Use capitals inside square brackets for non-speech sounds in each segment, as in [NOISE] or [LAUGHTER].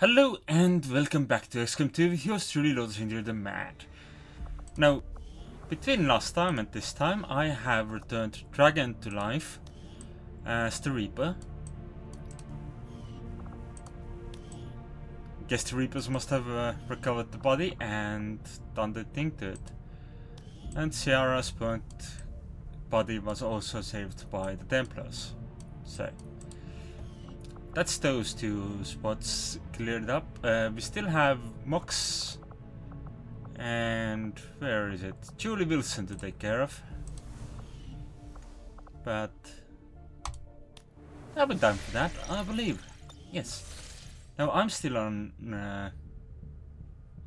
Hello and welcome back to XCOM 2 with yours truly, Lord Ginger the Mad. Now, between last time and this time, I have returned Dragon to life as the Reaper. Guess the Reapers must have uh, recovered the body and done the thing to it. And Ciara's burnt body was also saved by the Templars. So, that's those two spots cleared up. Uh, we still have Mox and where is it? Julie Wilson to take care of. But I'll be done for that, I believe. Yes. Now I'm still on uh,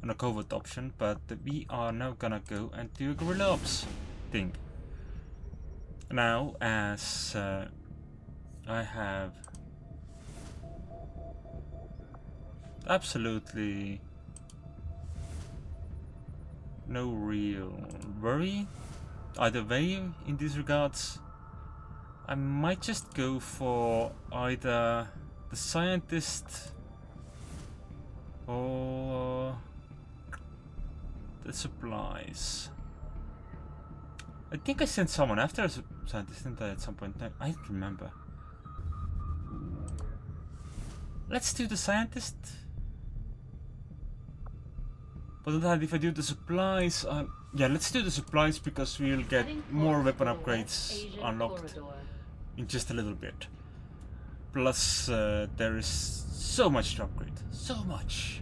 on a covert option, but we are now gonna go and do a guerrilla ops thing. Now, as uh, I have absolutely no real worry either way in these regards. I might just go for either the scientist or the supplies. I think I sent someone after a scientist, didn't I, at some point? I don't remember. Let's do the scientist. But that if I do the supplies, uh, yeah, let's do the supplies because we'll get more weapon upgrades unlocked in just a little bit. Plus, uh, there is so much to upgrade. So much.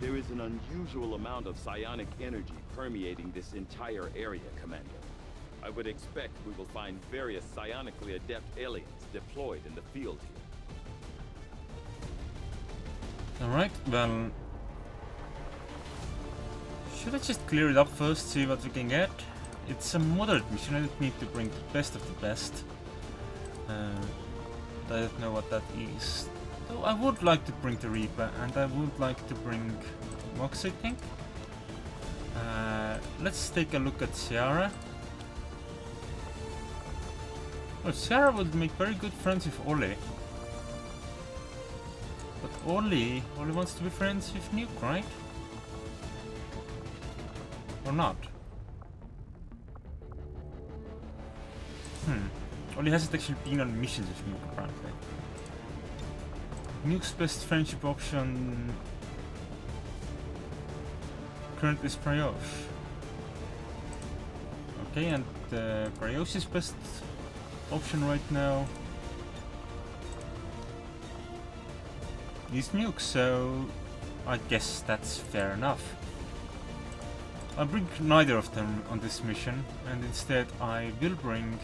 There is an unusual amount of psionic energy permeating this entire area, Commander. I would expect we will find various psionically adept aliens deployed in the field here. Alright, well... Should I just clear it up first, see what we can get? It's a moderate mission, I need to bring the best of the best. Uh, I don't know what that is. Though I would like to bring the Reaper, and I would like to bring Mox, I think. Uh, let's take a look at Ciara. Well, Ciara would make very good friends with Ollie. But Ollie, Ollie wants to be friends with Nuke, right? Or not? Hmm. Ollie hasn't actually been on missions with Nuke, apparently. Nuke's best friendship option currently is Brioche. Okay, and uh, Brioche's best option right now is Nuke, so I guess that's fair enough. I'll bring neither of them on this mission, and instead I will bring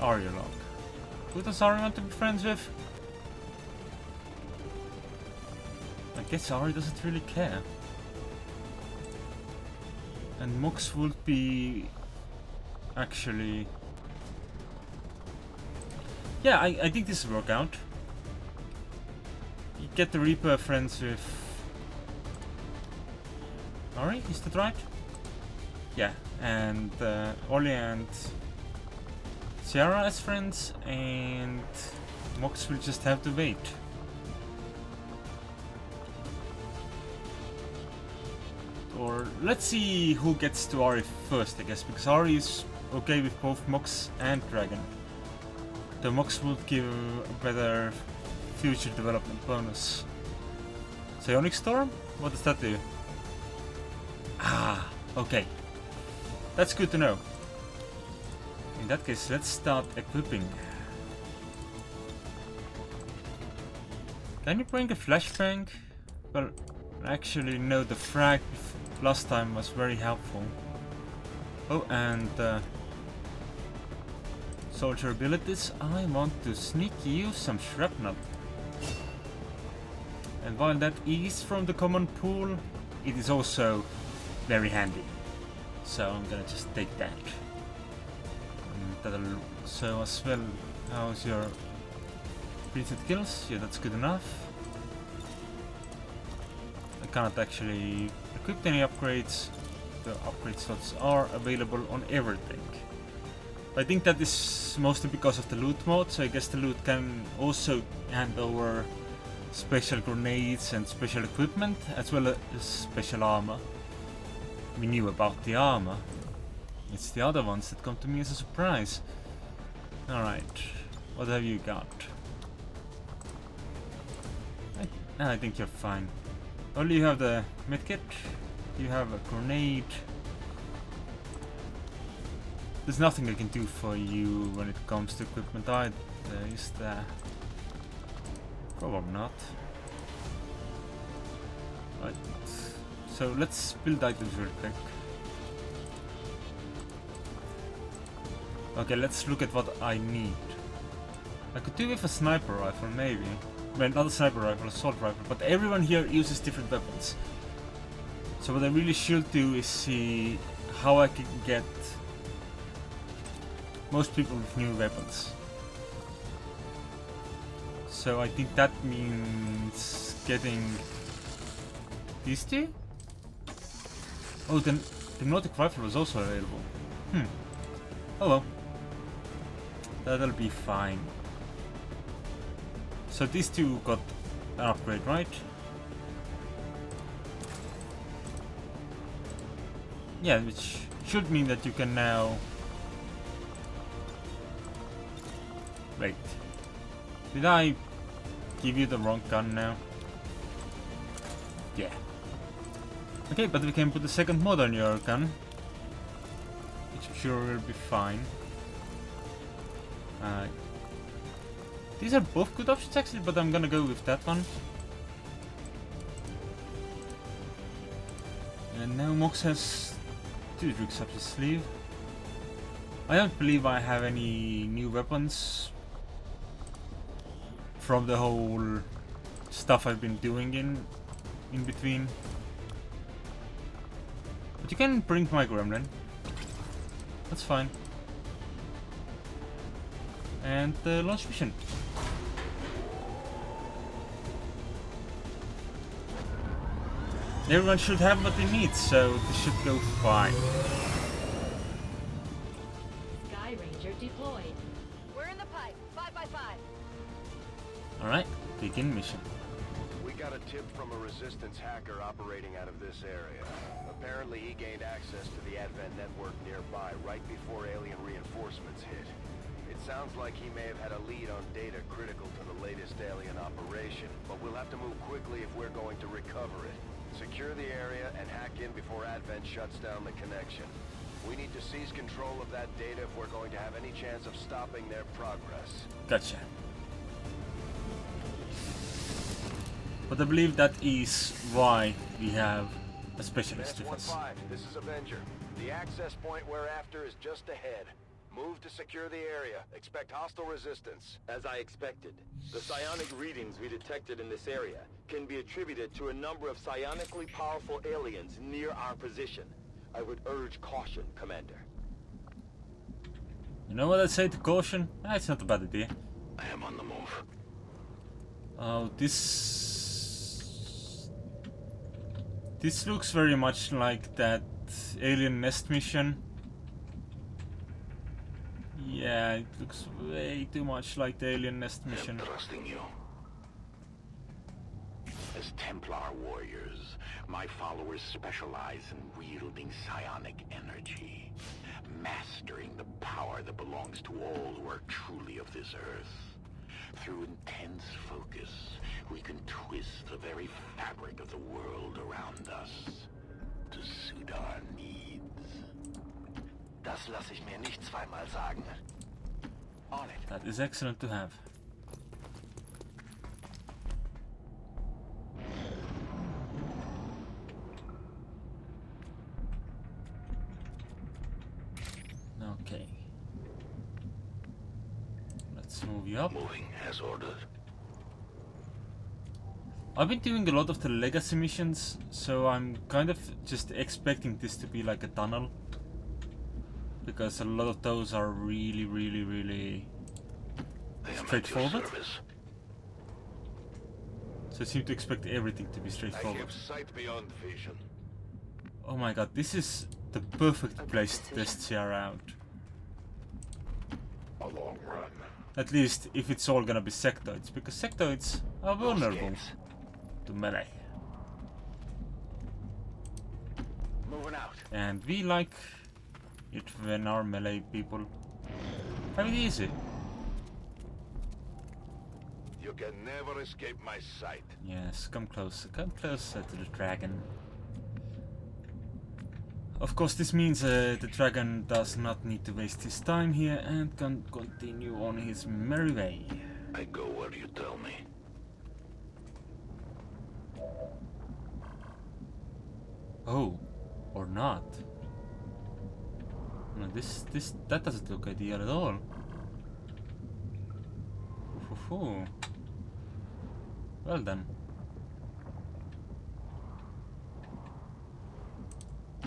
Arialog. Who does Ari want to be friends with? I guess Ari doesn't really care. And Mox would be actually... Yeah, I, I think this will work out. You get the Reaper friends with... Ari, is that right? Yeah, and uh, Ollie and Sierra as friends, and Mox will just have to wait. Or let's see who gets to Ari first, I guess, because Ari is okay with both Mox and Dragon. The Mox would give a better future development bonus. Psionic Storm? What does that do? Ah, okay. That's good to know. In that case, let's start equipping. Can you bring a flashbang? Well, actually no, the frag last time was very helpful. Oh, and uh, soldier abilities, I want to sneak you some shrapnel. And while that is from the common pool, it is also very handy. So I'm gonna just take that. Mm, and that'll so as well. How's your repeated kills? Yeah, that's good enough. I cannot actually equip any upgrades. The upgrade slots are available on everything. I think that is mostly because of the loot mode, so I guess the loot can also hand over special grenades and special equipment, as well as special armor. We knew about the armor. It's the other ones that come to me as a surprise. Alright, what have you got? I, I think you're fine. Only you have the medkit, you have a grenade, there's nothing I can do for you when it comes to equipment either, is there? Probably not. So let's build items real quick. Okay, let's look at what I need. I could do with a sniper rifle, maybe. Well, not a sniper rifle, a assault rifle, but everyone here uses different weapons. So what I really should do is see how I can get most people with new weapons. So I think that means getting these two? Oh, the hypnotic rifle was also available. Hmm. Oh well. That'll be fine. So these two got an upgrade, right? Yeah, which should mean that you can now Wait. Did I give you the wrong gun now? Yeah. Okay, but we can put the second mod on your gun. Which I'm sure will be fine. Uh, these are both good options actually, but I'm gonna go with that one. And now Mox has two tricks up his sleeve. I don't believe I have any new weapons from the whole stuff I've been doing in in between. But you can bring my gremlin. That's fine. And the launch mission. Everyone should have what they need, so this should go fine. Alright, begin mission. We got a tip from a Resistance hacker operating out of this area. Apparently he gained access to the Advent network nearby right before alien reinforcements hit. It sounds like he may have had a lead on data critical to the latest alien operation, but we'll have to move quickly if we're going to recover it. Secure the area and hack in before Advent shuts down the connection. We need to seize control of that data if we're going to have any chance of stopping their progress. Gotcha. But I believe that is why we have a specialist with us. This is Avenger. The access point we're after is just ahead. Move to secure the area. Expect hostile resistance. As I expected, the psionic readings we detected in this area can be attributed to a number of psionically powerful aliens near our position. I would urge caution, Commander. You know what I'd say to caution? Ah, it's not a bad idea. I am on the move. Oh, this this looks very much like that alien nest mission. Yeah, it looks way too much like the alien nest mission. I'm trusting you. As Templar warriors, my followers specialize in wielding psionic energy, mastering the power that belongs to all who are truly of this earth. Through intense focus, we can twist the very fabric of the world around us to suit our needs. Das lasse ich mir nicht zweimal sagen. On it. That is excellent to have. Okay. Let's move you up. Moving as ordered. I've been doing a lot of the legacy missions, so I'm kind of just expecting this to be like a tunnel. Because a lot of those are really, really, really straightforward. So I seem to expect everything to be straightforward. Oh my god, this is the perfect place to test CR out. At least if it's all gonna be sectoids, because sectoids are vulnerable to melee. Moving out. And we like it when our melee people have it easy. You can never escape my sight. Yes, come closer, come closer to the dragon. Of course, this means uh, the dragon does not need to waste his time here and can continue on his merry way. I go where you tell me. Oh, or not. No, this, this, that doesn't look ideal at all. Ooh, Well then.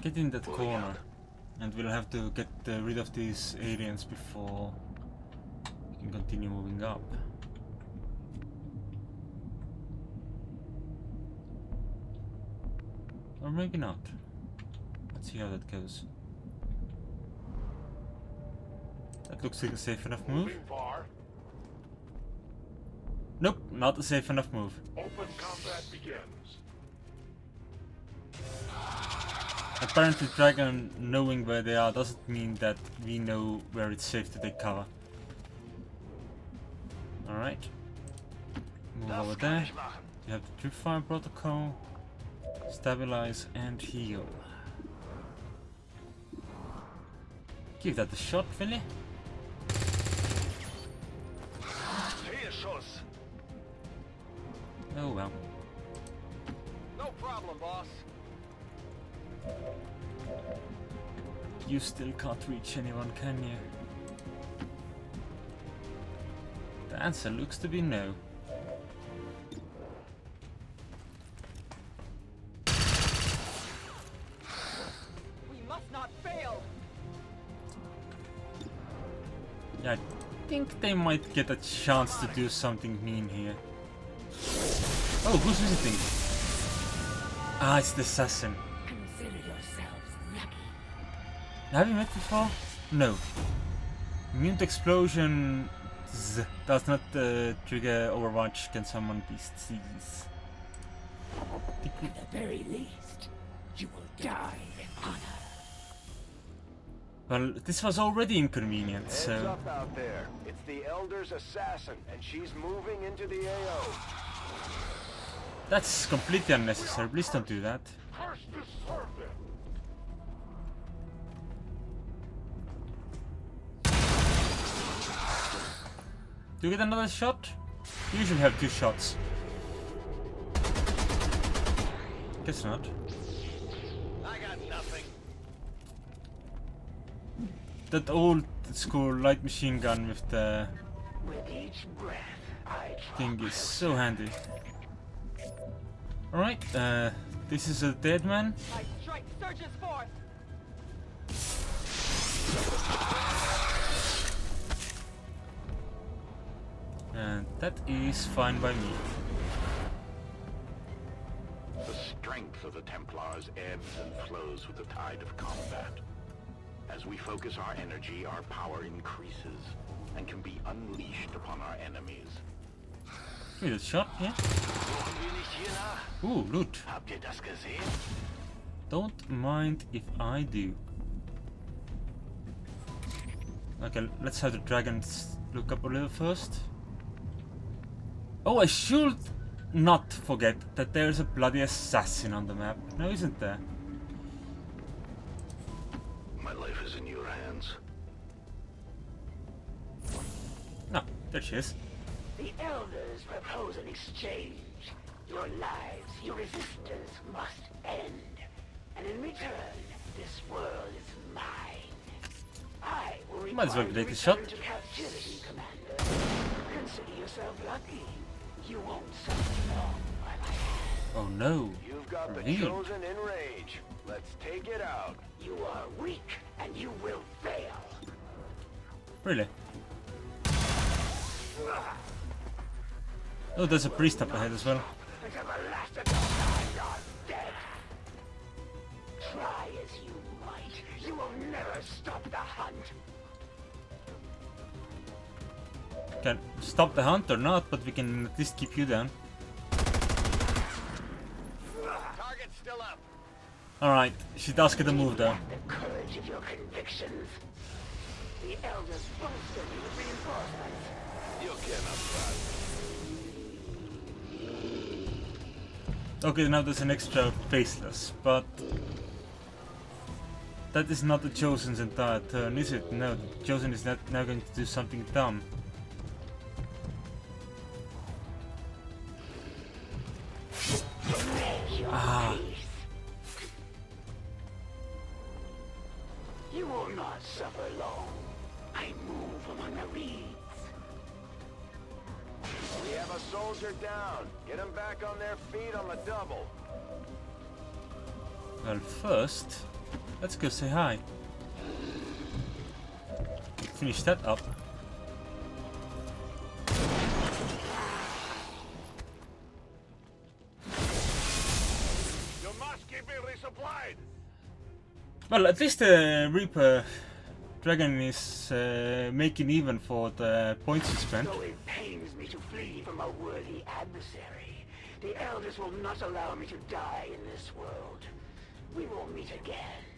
Get in that corner. And we'll have to get uh, rid of these aliens before we can continue moving up. Or maybe not. Let's see how that goes. That looks like a safe enough move. Nope, not a safe enough move. Open combat begins. Apparently Dragon knowing where they are doesn't mean that we know where it's safe to take cover. Alright. Move over there. You have the Tripwire Protocol. Stabilize and heal. Give that a shot, Philly. Oh well. You still can't reach anyone, can you? The answer looks to be no. We must not fail. Yeah, I think they might get a chance to do something mean here. Oh, who's visiting? Ah, it's the assassin. Have you met before? No. Mute explosion does not uh, trigger Overwatch. Can someone please cease? At the very least, you will die in honor. Well, this was already inconvenient, Heads so... up out there. It's the Elder's assassin, and she's moving into the AO. That's completely unnecessary. Please don't do that. Do you get another shot? You should have two shots. Guess not. I got nothing. That old school light machine gun with the With each breath, I thing is so handy. Alright, uh, this is a dead man. And that is fine by me. The strength of the Templars ebbs and flows with the tide of combat. As we focus our energy, our power increases and can be unleashed upon our enemies. Me shot, yeah? Brauchen wir nicht hier nach? Ooh, loot. Habt ihr das gesehen? Don't mind if I do. Okay, let's have the dragons look up a little first. Oh, I should not forget that there's a bloody assassin on the map. No, isn't there? My life is in your hands. No, there she is. The elders propose an exchange. Your lives, your resistance must end. And in return, this world is mine. I will Might as well require take you a shot. return to captivity, Commander. Consider yourself lucky. You won't suffer long by my hand. Oh no. You've got the Revealed. chosen in range. Let's take it out. You are weak, and you will fail. Really? Oh, there's a priest up ahead as well. Until the last of your kind are dead. Try as you might, you will never stop the hunt. Can stop the hunt or not, but we can at least keep you down. Target's still up. Alright, she does get a move though. The courage of your convictions. The elders bolster me with reinforcements. You cannot trust. Okay, now there's an extra faceless, but that is not the Chosen's entire turn, is it? No, the Chosen is not now going to do something dumb. Go say hi. Finish that up. You must keep me resupplied. Well, at least the Reaper Dragon is uh, making even for the points he spent. Though it pains me to flee from a worthy adversary, the elders will not allow me to die in this world. We will meet again.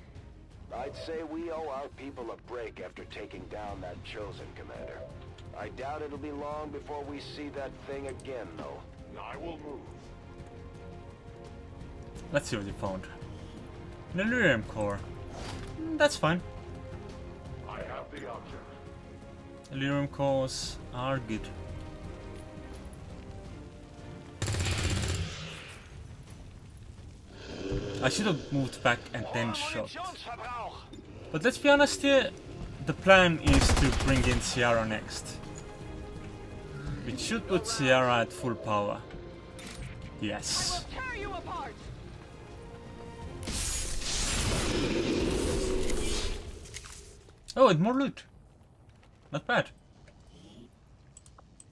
I'd say we owe our people a break after taking down that chosen commander. I doubt it'll be long before we see that thing again, though. I will move. Let's see what you found. An Elerium core. Mm, That's fine. I have the object. Elerium cores are good. I should have moved back and then shot. But let's be honest here, the plan is to bring in Ciara next. Which should put Ciara at full power. Yes. Tear you apart! Oh, and more loot. Not bad.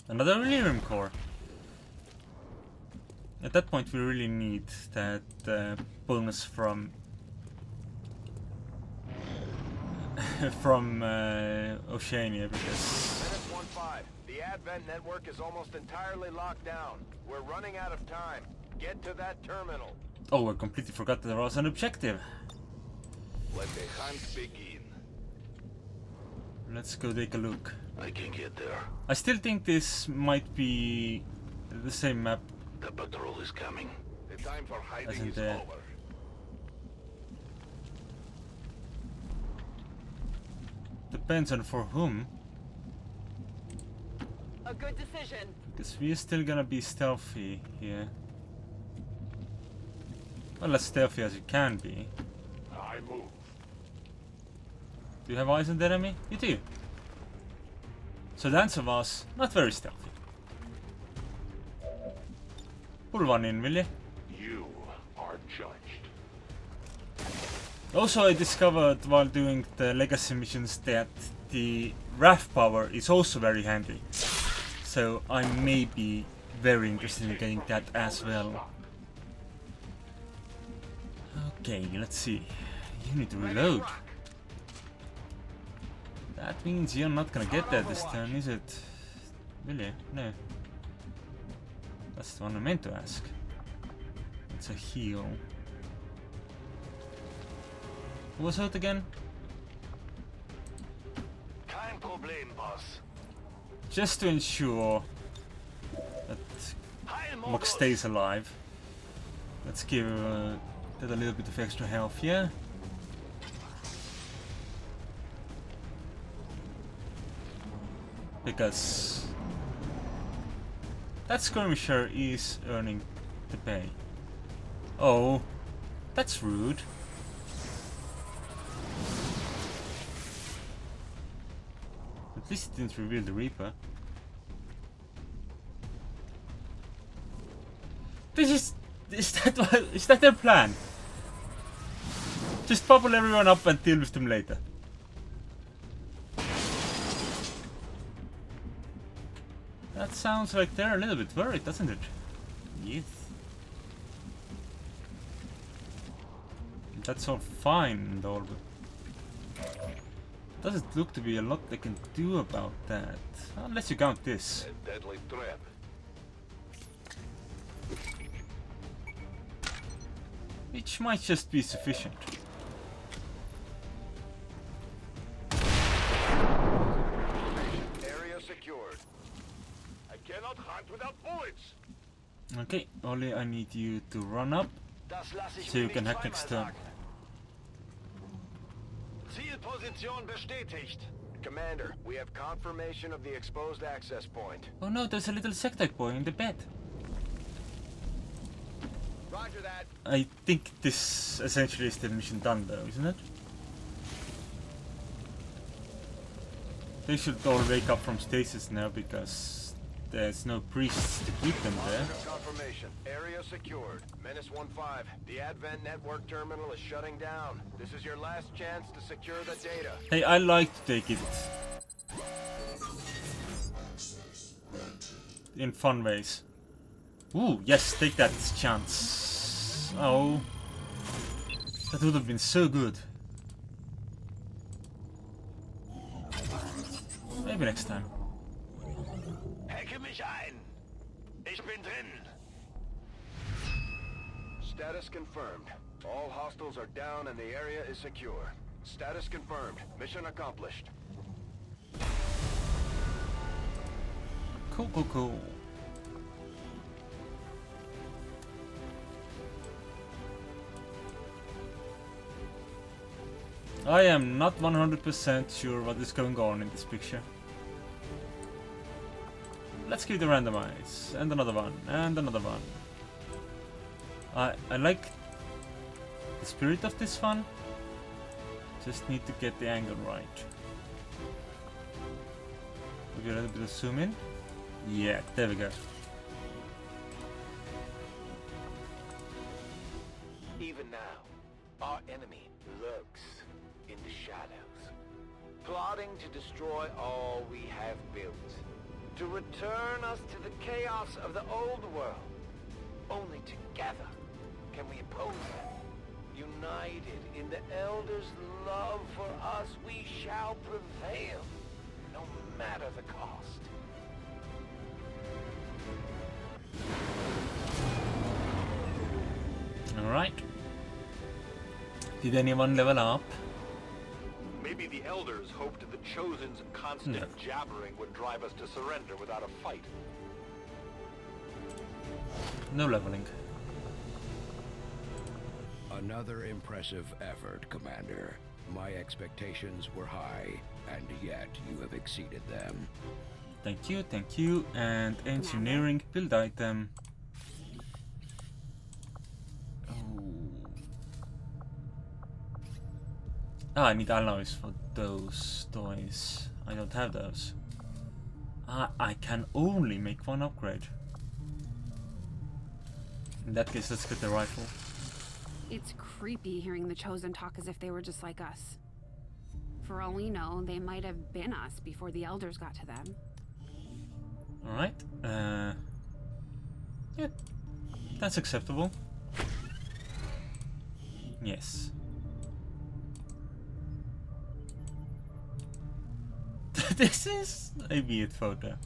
Another Elerium core. At that point we really need that uh, bonus from [LAUGHS] from uh, Oceania because 1-5. The Advent network is almost entirely locked down. We're running out of time. Get to that terminal. oh I completely forgot that there was an objective. Let the hunt begin. Let's go take a look. I can get there. I still think this might be the same map The patrol is coming. The time for hiding As in is the- over. Depends on for whom. A good decision. Because we're still gonna be stealthy here. Well, as stealthy as you can be. I move. Do you have eyes on the enemy? You do. So the answer was not very stealthy. Pull one in, will you? You are judged. Also, I discovered while doing the legacy missions that the RAF power is also very handy. So I may be very interested in getting that as well. Okay, let's see. You need to reload. That means you're not gonna get that this turn, is it? Really? No. That's the one I meant to ask. It's a heal. Who was hurt again? Kein Problem, Boss. Just to ensure that Mox stays alive. Let's give uh, that a little bit of extra health, yeah? Because that skirmisher is earning the pay. Oh, that's rude. At least it didn't reveal the Reaper. This is is that that their plan? Just bubble everyone up and deal with them later. Sounds like they're a little bit worried, doesn't it? Yes. That's all fine and all, but Doesn't look to be a lot they can do about that. Unless you count this. A deadly threat. Which might just be sufficient. Okay, Ollie, I need you to run up Das lasse ich so you can hack next turn. Zielposition bestätigt. Commander, we have confirmation of the exposed access point. Oh no, there's a little Sectoid boy in the bed. Roger that. I think this essentially is the mission done though, isn't it? They should all wake up from stasis now because there's no priests to keep them there. Confirmation. Area secured. Menace 1-5. The Advent network terminal is shutting down. This is your last chance to secure the data. Hey, I like to take it in fun ways. Ooh, yes, take that chance. Oh, that would have been so good. Maybe next time. Hacke mich ein. Ich bin drin. Status confirmed. All hostiles are down and the area is secure. Status confirmed. Mission accomplished. Cool, cool, cool. I am not 100% sure what is going on in this picture. Let's it a randomize. And another one. And another one. I, I like the spirit of this one. Just need to get the angle right. We get a little bit of zoom in. Yeah, there we go. Return us to the chaos of the old world. Only together can we oppose them. United in the Elder's love for us, we shall prevail, no matter the cost. Alright. Did anyone level up? Maybe the elders hoped the chosen's constant No. jabbering would drive us to surrender without a fight. No leveling. Another impressive effort, Commander. My expectations were high, and yet you have exceeded them. Thank you, thank you. And engineering build item. Ah, I need alloys for those toys. I don't have those. Ah, I can only make one upgrade. In that case, let's get the rifle. It's creepy hearing the Chosen talk as if they were just like us. For all we know, they might have been us before the Elders got to them. Alright. Uh, yeah, that's acceptable. Yes. This is a weird photo.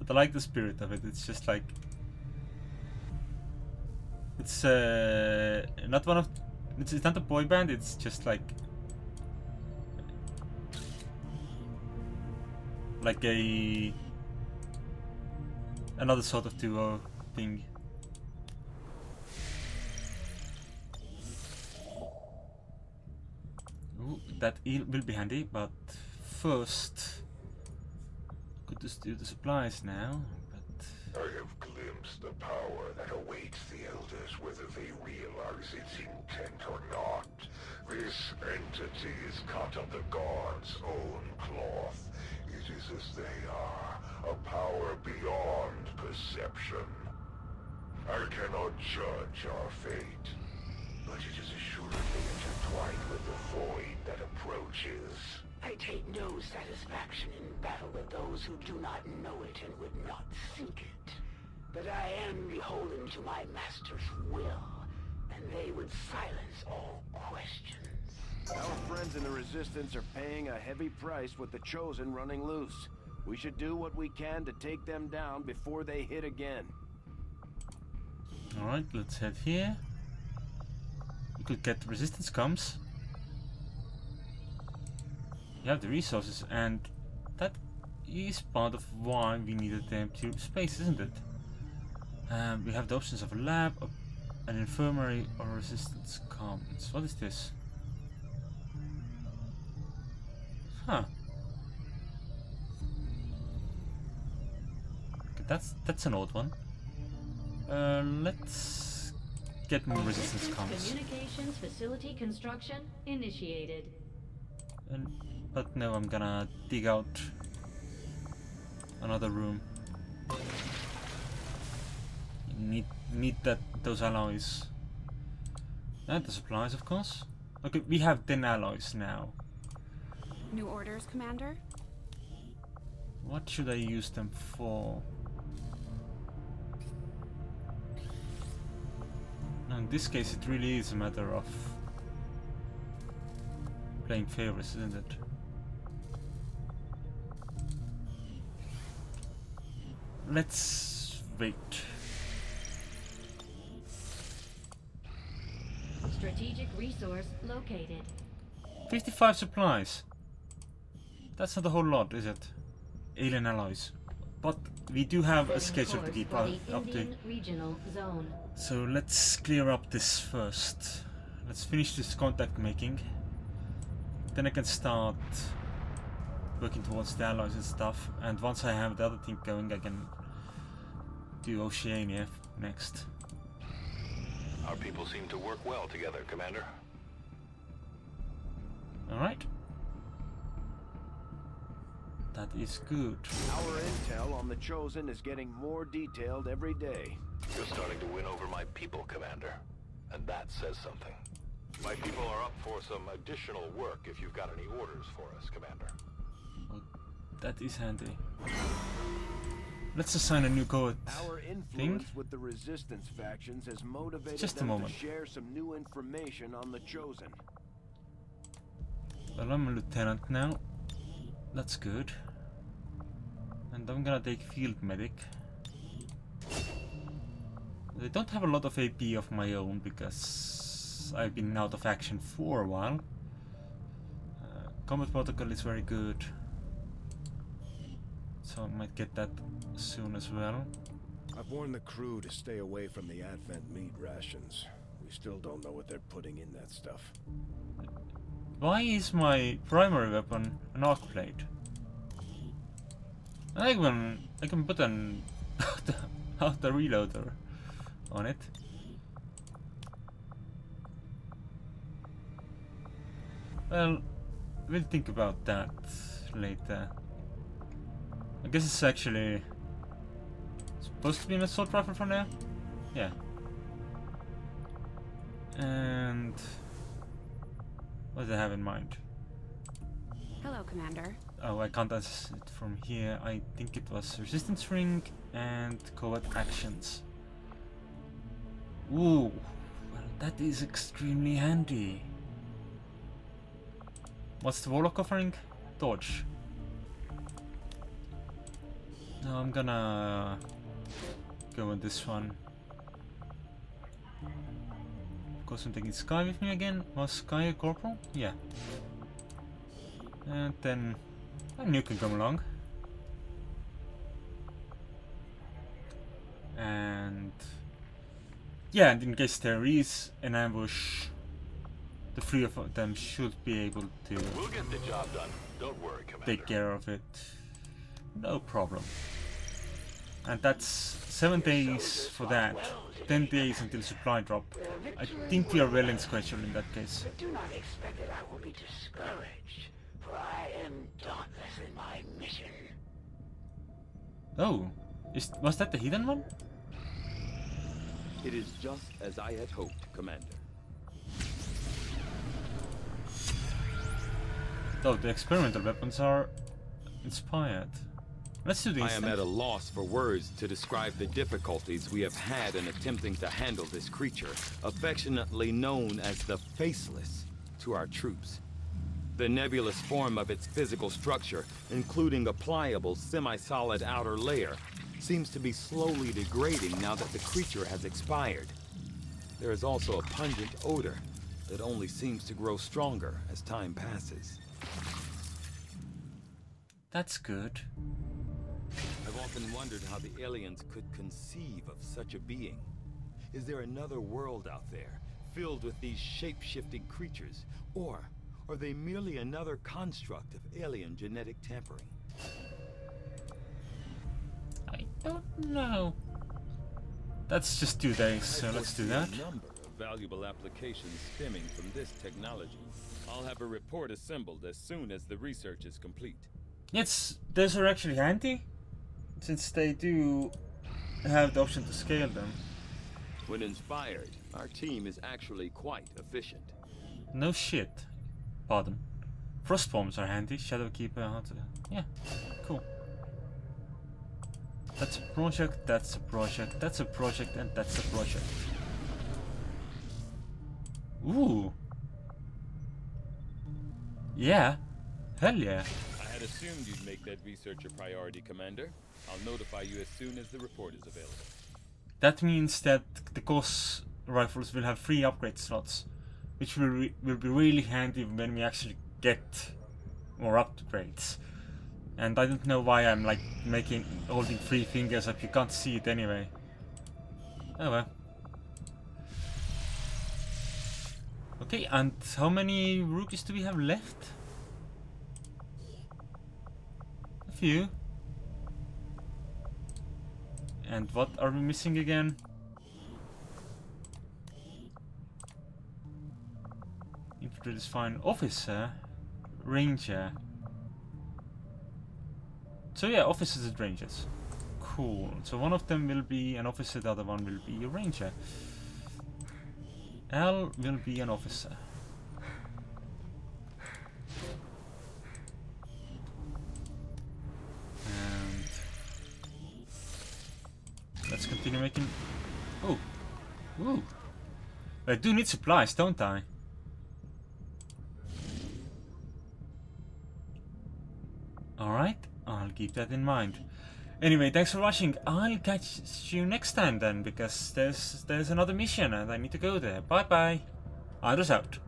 But I like the spirit of it. It's just like it's uh, not one of it's, it's not a boy band. It's just like like a another sort of duo thing. That will be handy, but first, good to do the supplies now. But I have glimpsed the power that awaits the Elders, whether they realize its intent or not. This entity is cut of the God's own cloth. It is as they are, a power beyond perception. I cannot judge our fate, but it is assuredly intertwined with the void that approaches. I take no satisfaction in battle with those who do not know it and would not seek it. But I am beholden to my master's will, and and they would silence all questions. Our friends in the Resistance are paying a heavy price with the Chosen running loose. We should do what we can to take them down before they hit again. Alright, let's head here. Get resistance comms. You have the resources and that is part of why we needed the empty space, isn't it? Um, we have the options of a lab, a, an infirmary, or resistance comms. What is this? Huh. That's that's an old one. Uh, let's get more resistance comms. Communications facility construction initiated. And, but no, I'm gonna dig out another room. Need need that those alloys. And the supplies, of course. Okay, we have ten alloys now. New orders, Commander? What should I use them for? In this case, it really is a matter of playing favorites, isn't it? Let's wait. Strategic resource located. 55 supplies. That's not a whole lot, is it? Alien alloys. But we do have a Setting schedule to keep up the up to. Indian regional zone. So let's clear up this first. Let's finish this contact making. Then I can start working towards the alloys and stuff. And once I have the other thing going, I can do Oceania next. Our people seem to work well together, Commander. Alright. That is good. Our intel on the Chosen is getting more detailed every day. You're starting to win over my people, Commander. And that says something. My people are up for some additional work if you've got any orders for us, Commander. Well, that is handy. Let's assign a new code Our thing. with the Resistance factions has motivated Just a moment. to share some new information on the Chosen. Well, I'm a lieutenant now. That's good. And I'm gonna take field medic. I don't have a lot of AP of my own because I've been out of action for a while. Uh, combat protocol is very good. So I might get that soon as well. I've warned the crew to stay away from the Advent meat rations. We still don't know what they're putting in that stuff. Why is my primary weapon an arc blade? I can I can put an [LAUGHS] auto reloader on it. Well, we'll think about that later. I guess it's actually supposed to be an assault rifle for now. Yeah. And what do I have in mind? Hello, Commander. Oh, I can't access it from here. I think it was resistance ring and covert actions. Ooh, well, that is extremely handy. What's the warlock offering? Dodge. No, I'm gonna go with this one. Of course, I'm taking Sky with me again. Was Sky a corporal? Yeah. And then and you can come along. And yeah, and in case there is an ambush, the three of them should be able to We'll get the job done. Don't worry, Commander. take care of it. No problem. And that's seven days for that. Ten days until supply drop. I think we are well in schedule in that case. But do not expect that I will be discouraged, for I am dauntless in my mission. Oh, is was that the hidden one? It is just as I had hoped, Commander. Oh, the experimental weapons are inspired. Let's do this. I am then. at a loss for words to describe the difficulties we have had in attempting to handle this creature, affectionately known as the Faceless, to our troops. The nebulous form of its physical structure, including a pliable, semi-solid outer layer, seems to be slowly degrading now that the creature has expired. There is also a pungent odor that only seems to grow stronger as time passes. That's good. I've often wondered how the aliens could conceive of such a being. Is there another world out there, filled with these shape-shifting creatures? Or are they merely another construct of alien genetic tampering? I don't know. That's just two days, so let's do that. A number of valuable applications stemming from this technology. I'll have a report assembled as soon as the research is complete. Yes, those are actually handy, since they do have the option to scale them. When inspired, our team is actually quite efficient. No shit. Pardon. Frost bombs are handy. Shadowkeeper. Yeah, cool. That's a project, that's a project, that's a project, and that's a project. Ooh. Yeah. Hell yeah. I had assumed you'd make that research a priority, Commander. I'll notify you as soon as the report is available. That means that the Gauss rifles will have free upgrade slots, which will, will be really handy when we actually get more upgrades. And I don't know why I'm like making holding three fingers up. You can't see it anyway. Oh well. Okay, and how many rookies do we have left? A few. And what are we missing again? Infantry is fine. Officer. Ranger. So yeah, officers and rangers. Cool. So one of them will be an officer, the other one will be a ranger. L will be an officer. And let's continue making. Oh, ooh! I do need supplies, don't I? Keep that in mind. Anyway, thanks for watching. I'll catch you next time then, because there's there's another mission and I need to go there. Bye bye. Andres out.